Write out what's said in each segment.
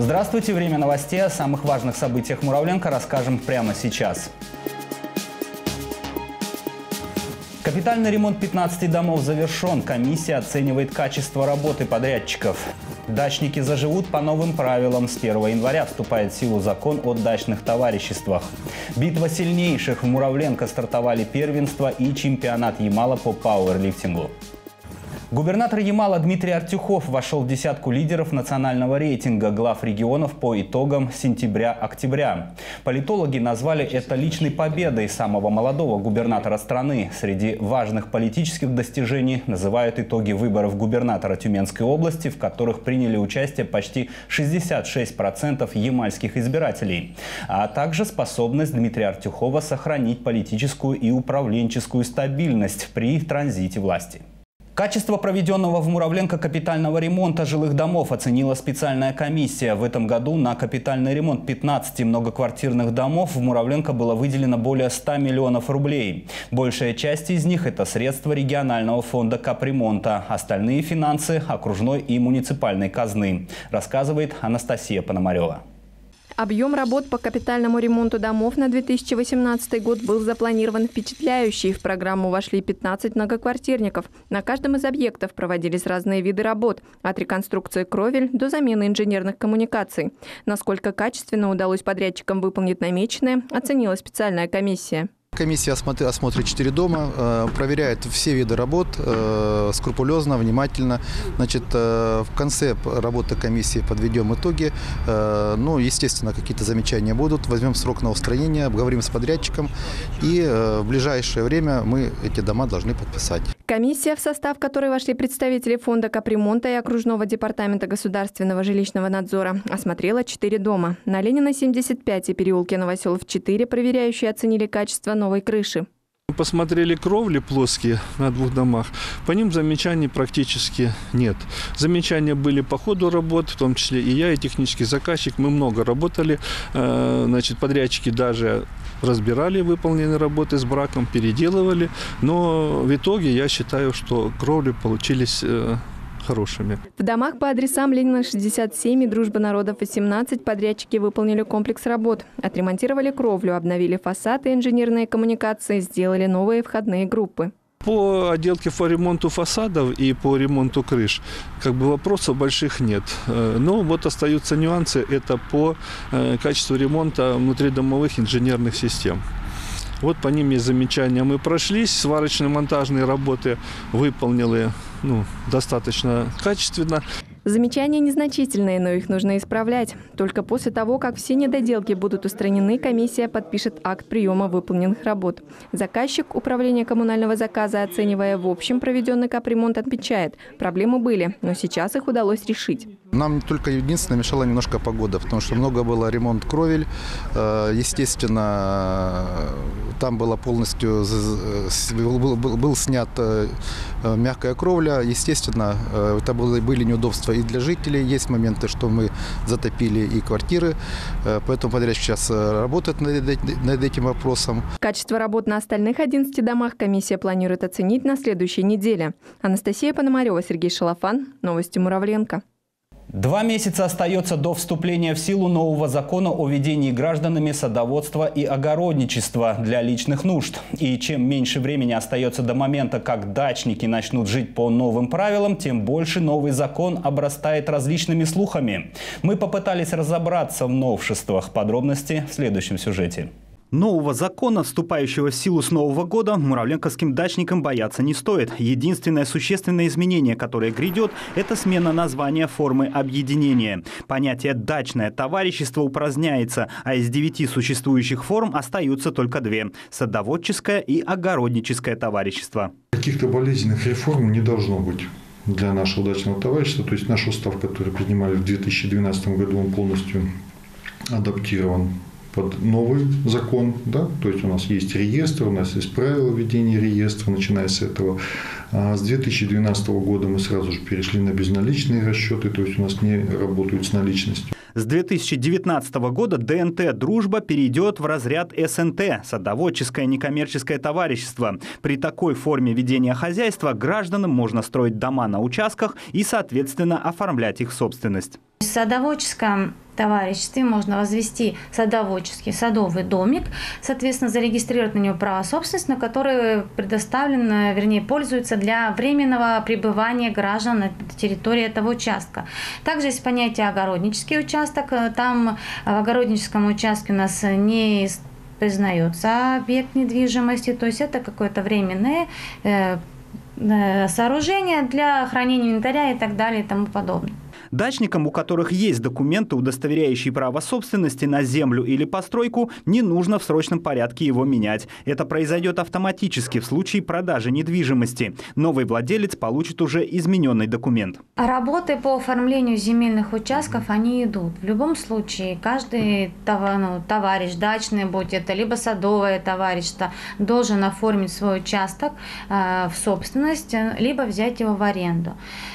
Здравствуйте, время новостей о самых важных событиях Муравленко расскажем прямо сейчас. Капитальный ремонт 15 домов завершен. Комиссия оценивает качество работы подрядчиков. Дачники заживут по новым правилам. С 1 января вступает в силу закон о дачных товариществах. Битва сильнейших. В Муравленко стартовали первенство и чемпионат Ямала по пауэрлифтингу. Губернатор Ямала Дмитрий Артюхов вошел в десятку лидеров национального рейтинга глав регионов по итогам сентября-октября. Политологи назвали это личной победой самого молодого губернатора страны. Среди важных политических достижений называют итоги выборов губернатора Тюменской области, в которых приняли участие почти 66% ямальских избирателей, а также способность Дмитрия Артюхова сохранить политическую и управленческую стабильность при транзите власти. Качество проведенного в Муравленко капитального ремонта жилых домов оценила специальная комиссия. В этом году на капитальный ремонт 15 многоквартирных домов в Муравленко было выделено более 100 миллионов рублей. Большая часть из них – это средства регионального фонда капремонта. Остальные финансы – окружной и муниципальной казны, рассказывает Анастасия Пономарева. Объем работ по капитальному ремонту домов на 2018 год был запланирован впечатляющий. В программу вошли 15 многоквартирников. На каждом из объектов проводились разные виды работ, от реконструкции кровель до замены инженерных коммуникаций. Насколько качественно удалось подрядчикам выполнить намеченное, оценила специальная комиссия. Комиссия осмотрит 4 дома, э, проверяет все виды работ э, скрупулезно, внимательно. Значит, э, в конце работы комиссии подведем итоги. Ну, естественно, какие-то замечания будут. Возьмем срок на устранение, обговорим с подрядчиком. И в ближайшее время мы эти дома должны подписать. Комиссия, в состав которой вошли представители фонда капремонта и окружного департамента государственного жилищного надзора, осмотрела 4 дома. На Ленина 75 и переулке Новоселов 4 проверяющие оценили качество новой крыши. Посмотрели кровли плоские на двух домах, по ним замечаний практически нет. Замечания были по ходу работ, в том числе и я, и технический заказчик. Мы много работали, э, значит, подрядчики даже разбирали выполненные работы с браком, переделывали. Но в итоге я считаю, что кровли получились э, хорошими. В домах по адресам Ленина 67 и Дружба народов 18 подрядчики выполнили комплекс работ. Отремонтировали кровлю, обновили фасад и инженерные коммуникации, сделали новые входные группы. По отделке по ремонту фасадов и по ремонту крыш как бы вопросов больших нет. Э, но вот остаются нюансы. Это по э, качеству ремонта внутридомовых инженерных систем. Вот по ним есть замечания. Мы прошлись, сварочно-монтажные работы выполнили ну, достаточно качественно. Замечания незначительные, но их нужно исправлять. Только после того, как все недоделки будут устранены, комиссия подпишет акт приема выполненных работ. Заказчик управления коммунального заказа, оценивая в общем проведенный капремонт, отмечает, проблемы были, но сейчас их удалось решить. Нам только единственное мешала немножко погода, потому что много было ремонт кровель. Э, естественно, там было полностью был, снят э, мягкая кровля. Естественно, э, это были неудобства и для жителей. Есть моменты, что мы затопили и квартиры, э, поэтому подрядчик сейчас э, работает над этим вопросом. Качество работ на остальных 11 домах комиссия планирует оценить на следующей неделе. Анастасия Пономарева, Сергей Шалафан. Новости Муравленко. Два месяца остается до вступления в силу нового закона о ведении гражданами садоводства и огородничества для личных нужд. И чем меньше времени остается до момента, как дачники начнут жить по новым правилам, тем больше новый закон обрастает различными слухами. Мы попытались разобраться в новшествах. Подробности в следующем сюжете. Нового закона, вступающего в силу с Нового года, муравленковским дачникам бояться не стоит. Единственное существенное изменение, которое грядет, это смена названия формы объединения. Понятие «дачное товарищество» упраздняется, а из девяти существующих форм остаются только две – садоводческое и огородническое товарищество. Каких-то болезненных реформ не должно быть для нашего дачного товарищества. То есть наш устав, который принимали в 2012 году, он полностью адаптирован под новый закон, да, то есть у нас есть реестр, у нас есть правила ведения реестра, начиная с этого. А с 2012 года мы сразу же перешли на безналичные расчеты, то есть у нас не работают с наличностью. С 2019 года ДНТ «Дружба» перейдет в разряд СНТ – садоводческое некоммерческое товарищество. При такой форме ведения хозяйства гражданам можно строить дома на участках и, соответственно, оформлять их собственность. В садоводческом товариществе можно возвести садоводческий садовый домик, соответственно, зарегистрировать на него право собственности, на который предоставлен, вернее, пользуется для временного пребывания граждан на территории этого участка. Также есть понятие огороднический участок. Там в огородническом участке у нас не признается объект недвижимости, то есть это какое-то временное э, э, сооружение для хранения инвентаря и так далее и тому подобное. Дачникам, у которых есть документы, удостоверяющие право собственности на землю или постройку, не нужно в срочном порядке его менять. Это произойдет автоматически в случае продажи недвижимости. Новый владелец получит уже измененный документ. Работы по оформлению земельных участков, они идут. В любом случае, каждый ну, товарищ, дачный, будь это либо садовое товарищество, должен оформить свой участок э, в собственность, либо взять его в аренду.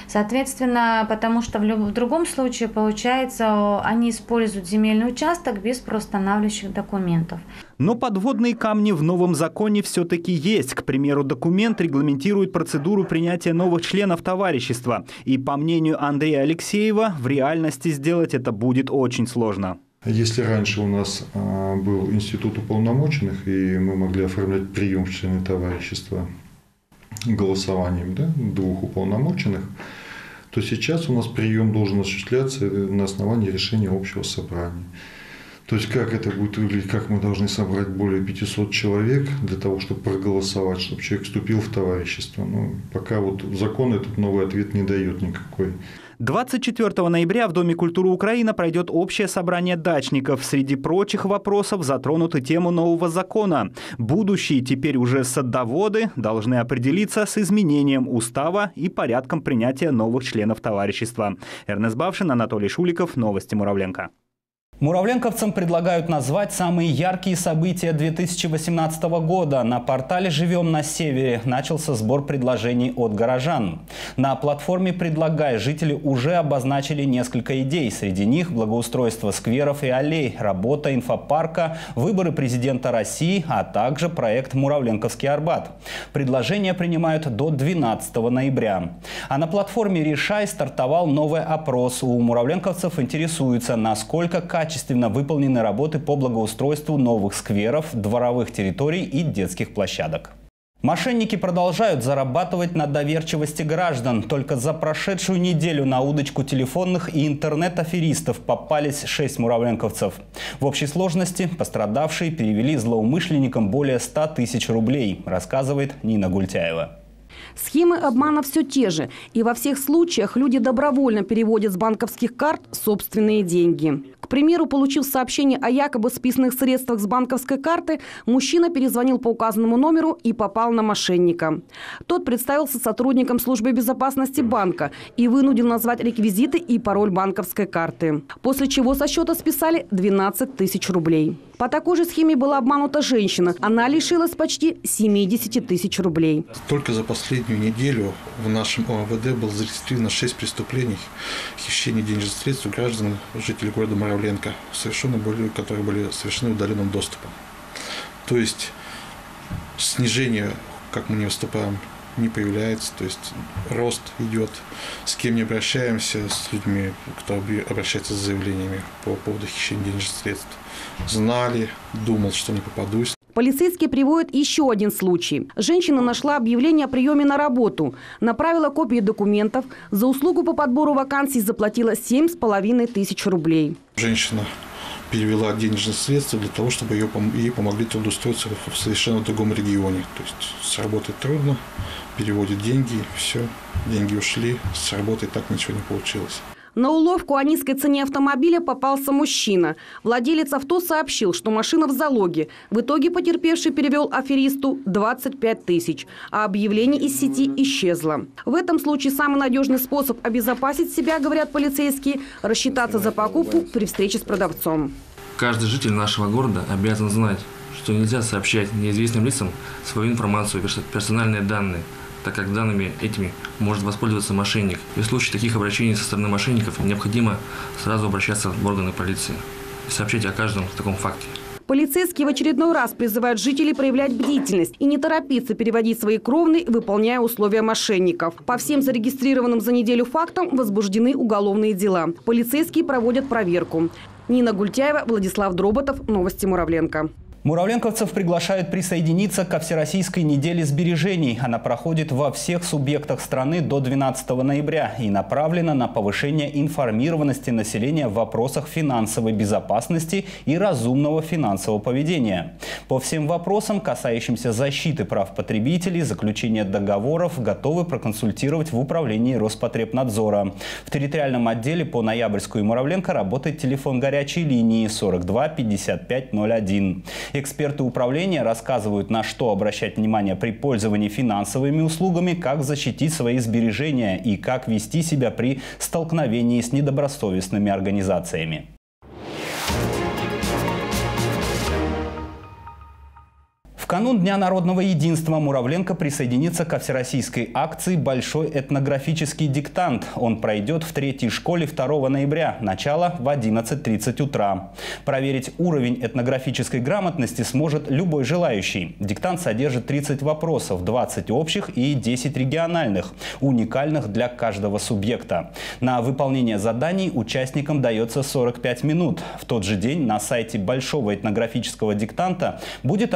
Соответственно, потому что в, люб... в другом случае, получается, они используют земельный участок без проустанавливающих документов. Но подводные камни в новом законе все-таки есть. К примеру, документ регламентирует процедуру принятия новых членов товарищества. И по мнению Андрея Алексеева, в реальности сделать это будет очень сложно. Если раньше у нас а, был институт уполномоченных, и мы могли оформлять прием в члены товарищества голосованием да, двух уполномоченных, то сейчас у нас прием должен осуществляться на основании решения общего собрания. То есть как это будет выглядеть, как мы должны собрать более 500 человек для того, чтобы проголосовать, чтобы человек вступил в товарищество. Ну, пока вот закон этот новый ответ не дает никакой. 24 ноября в Доме культуры Украины пройдет общее собрание дачников. Среди прочих вопросов затронуты тему нового закона. Будущие теперь уже садоводы должны определиться с изменением устава и порядком принятия новых членов товарищества. Эрнест Бавшин, Анатолий Шуликов, Новости Муравленко. Муравленковцам предлагают назвать самые яркие события 2018 года. На портале «Живем на севере» начался сбор предложений от горожан. На платформе «Предлагай» жители уже обозначили несколько идей. Среди них благоустройство скверов и аллей, работа инфопарка, выборы президента России, а также проект «Муравленковский Арбат». Предложения принимают до 12 ноября. А на платформе «Решай» стартовал новый опрос. У муравленковцев интересуется, насколько качественно качественно выполнены работы по благоустройству новых скверов, дворовых территорий и детских площадок. Мошенники продолжают зарабатывать на доверчивости граждан. Только за прошедшую неделю на удочку телефонных и интернет-аферистов попались шесть муравленковцев. В общей сложности пострадавшие перевели злоумышленникам более 100 тысяч рублей, рассказывает Нина Гультяева. Схемы обмана все те же. И во всех случаях люди добровольно переводят с банковских карт собственные деньги. К примеру, получив сообщение о якобы списанных средствах с банковской карты, мужчина перезвонил по указанному номеру и попал на мошенника. Тот представился сотрудником службы безопасности банка и вынудил назвать реквизиты и пароль банковской карты. После чего со счета списали 12 тысяч рублей. По такой же схеме была обманута женщина. Она лишилась почти 70 тысяч рублей. Только за последнюю неделю в нашем ОМВД было зарегистрировано 6 преступлений хищения денежных средств у граждан, жителей города Моравленко, совершенно были, которые были совершены удаленным доступом. То есть снижение, как мы не выступаем, не появляется, то есть рост идет. С кем не обращаемся, с людьми, кто обращается с заявлениями по поводу хищения денежных средств. Знали, думал, что не попадусь. Полицейские приводят еще один случай. Женщина нашла объявление о приеме на работу, направила копии документов, за услугу по подбору вакансий заплатила 7,5 тысяч рублей. Женщина перевела денежные средства для того, чтобы ее, ей помогли трудоустроиться в совершенно другом регионе. То есть с работой трудно, переводит деньги, все, деньги ушли, с работой так ничего не получилось. На уловку о низкой цене автомобиля попался мужчина. Владелец авто сообщил, что машина в залоге. В итоге потерпевший перевел аферисту 25 тысяч, а объявление из сети исчезло. В этом случае самый надежный способ обезопасить себя, говорят полицейские, рассчитаться за покупку при встрече с продавцом. Каждый житель нашего города обязан знать, что нельзя сообщать неизвестным лицам свою информацию, персональные данные – так как данными этими может воспользоваться мошенник. И в случае таких обращений со стороны мошенников необходимо сразу обращаться в органы полиции и сообщить о каждом таком факте. Полицейские в очередной раз призывают жителей проявлять бдительность и не торопиться переводить свои кровные, выполняя условия мошенников. По всем зарегистрированным за неделю фактам возбуждены уголовные дела. Полицейские проводят проверку. Нина Гультяева, Владислав Дроботов. Новости Муравленко. Муравленковцев приглашают присоединиться ко Всероссийской неделе сбережений. Она проходит во всех субъектах страны до 12 ноября и направлена на повышение информированности населения в вопросах финансовой безопасности и разумного финансового поведения. По всем вопросам, касающимся защиты прав потребителей, заключения договоров, готовы проконсультировать в управлении Роспотребнадзора. В территориальном отделе по Ноябрьскую и Муравленко работает телефон горячей линии 42 55 01. Эксперты управления рассказывают, на что обращать внимание при пользовании финансовыми услугами, как защитить свои сбережения и как вести себя при столкновении с недобросовестными организациями. Канун Дня народного единства Муравленко присоединится ко всероссийской акции «Большой этнографический диктант». Он пройдет в третьей школе 2 ноября, начало в 11.30 утра. Проверить уровень этнографической грамотности сможет любой желающий. Диктант содержит 30 вопросов, 20 общих и 10 региональных, уникальных для каждого субъекта. На выполнение заданий участникам дается 45 минут. В тот же день на сайте Большого этнографического диктанта будет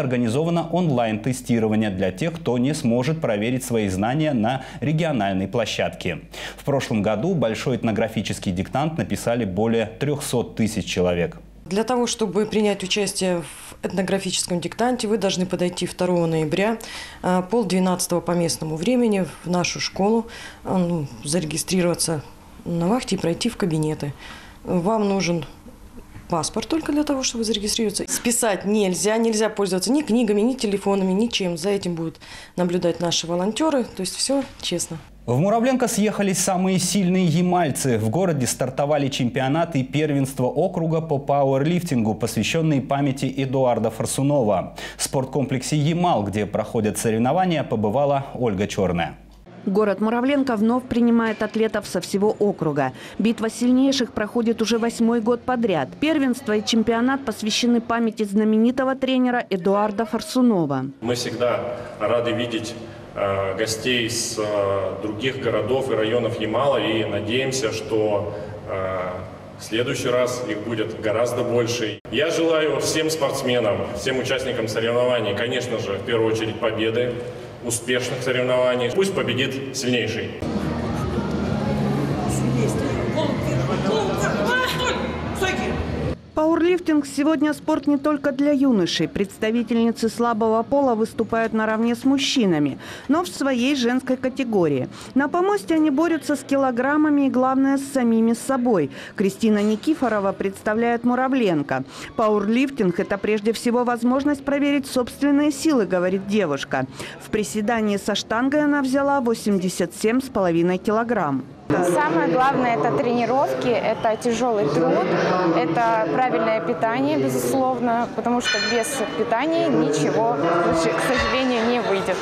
онлайн-тестирование для тех, кто не сможет проверить свои знания на региональной площадке. В прошлом году большой этнографический диктант написали более 300 тысяч человек. Для того, чтобы принять участие в этнографическом диктанте, вы должны подойти 2 ноября, а, пол 12 по местному времени в нашу школу, а, ну, зарегистрироваться на вахте и пройти в кабинеты. Вам нужен паспорт только для того, чтобы зарегистрироваться. Списать нельзя, нельзя пользоваться ни книгами, ни телефонами, ничем. За этим будут наблюдать наши волонтеры. То есть все честно. В Муравленко съехались самые сильные ямальцы. В городе стартовали чемпионаты и первенство округа по пауэрлифтингу, посвященные памяти Эдуарда Форсунова. В спорткомплексе «Ямал», где проходят соревнования, побывала Ольга Черная. Город Муравленко вновь принимает атлетов со всего округа. Битва сильнейших проходит уже восьмой год подряд. Первенство и чемпионат посвящены памяти знаменитого тренера Эдуарда Форсунова. Мы всегда рады видеть э, гостей с э, других городов и районов Ямала и надеемся, что э, в следующий раз их будет гораздо больше. Я желаю всем спортсменам, всем участникам соревнований, конечно же, в первую очередь победы, успешных соревнований. Пусть победит сильнейший. Пауэрлифтинг сегодня спорт не только для юношей. Представительницы слабого пола выступают наравне с мужчинами, но в своей женской категории. На помосте они борются с килограммами и, главное, с самими собой. Кристина Никифорова представляет Муравленко. Пауэрлифтинг – это прежде всего возможность проверить собственные силы, говорит девушка. В приседании со штангой она взяла 87,5 килограмм. Самое главное – это тренировки, это тяжелый труд, это правильное питание, безусловно, потому что без питания ничего, к сожалению, не выйдет.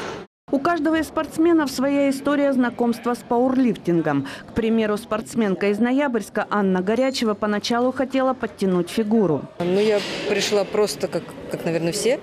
У каждого из спортсменов своя история знакомства с пауэрлифтингом. К примеру, спортсменка из Ноябрьска Анна Горячева поначалу хотела подтянуть фигуру. Ну, я пришла просто, как, как наверное, все,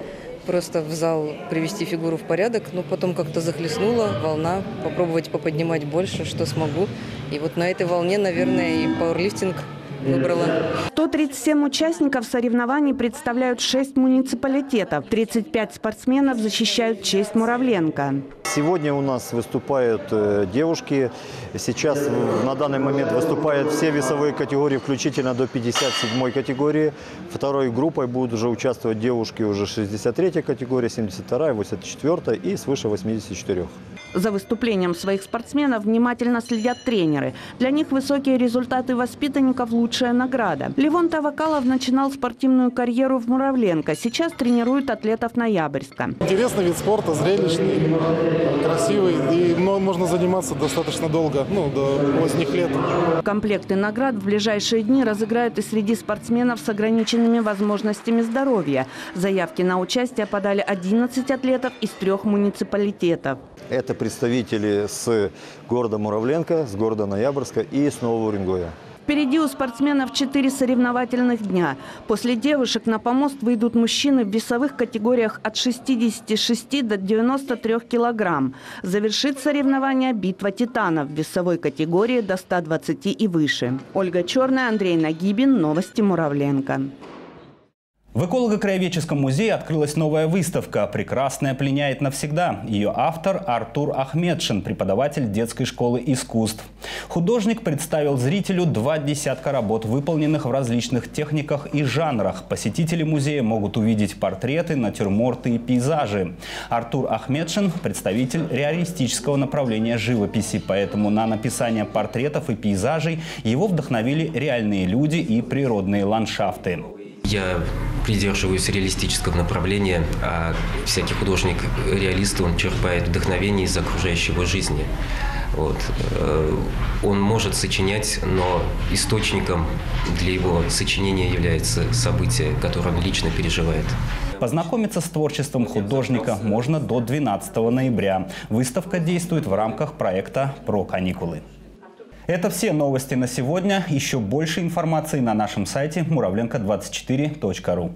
просто в зал привести фигуру в порядок, но потом как-то захлестнула волна, попробовать поподнимать больше, что смогу. И вот на этой волне, наверное, и пауэрлифтинг выбрала. 137 участников соревнований представляют 6 муниципалитетов. 35 спортсменов защищают честь Муравленко. Сегодня у нас выступают э, девушки. Сейчас на данный момент выступают все весовые категории, включительно до 57 категории. Второй группой будут уже участвовать девушки уже 63 категория, 72, 84 и свыше 84. За выступлением своих спортсменов внимательно следят тренеры. Для них высокие результаты воспитанников – лучшая награда. Левон Тавакалов начинал спортивную карьеру в Муравленко. Сейчас тренирует атлетов Ноябрьска. Интересный вид спорта, зрелищный, красивый. И можно заниматься достаточно долго, ну, до поздних лет. Комплекты наград в ближайшие дни разыграют и среди спортсменов с ограниченными возможностями здоровья. Заявки на участие подали 11 атлетов из трех муниципалитетов. Это представители с города Муравленко, с города Ноябрьска и с Нового Уренгоя. Впереди у спортсменов четыре соревновательных дня. После девушек на помост выйдут мужчины в весовых категориях от 66 до 93 килограмм. Завершит соревнование битва титанов в весовой категории до 120 и выше. Ольга Черная, Андрей Нагибин. Новости Муравленко. В эколого-краеведческом музее открылась новая выставка «Прекрасная пленяет навсегда». Ее автор Артур Ахмедшин, преподаватель детской школы искусств. Художник представил зрителю два десятка работ, выполненных в различных техниках и жанрах. Посетители музея могут увидеть портреты, натюрморты и пейзажи. Артур Ахмедшин – представитель реалистического направления живописи, поэтому на написание портретов и пейзажей его вдохновили реальные люди и природные ландшафты. Я придерживаюсь реалистического направления, а всякий художник-реалист, он черпает вдохновение из окружающего жизни. Вот. Э, он может сочинять, но источником для его сочинения является событие, которое он лично переживает. Познакомиться с творчеством художника можно до 12 ноября. Выставка действует в рамках проекта «Про каникулы». Это все новости на сегодня. Еще больше информации на нашем сайте муравленко24.ру.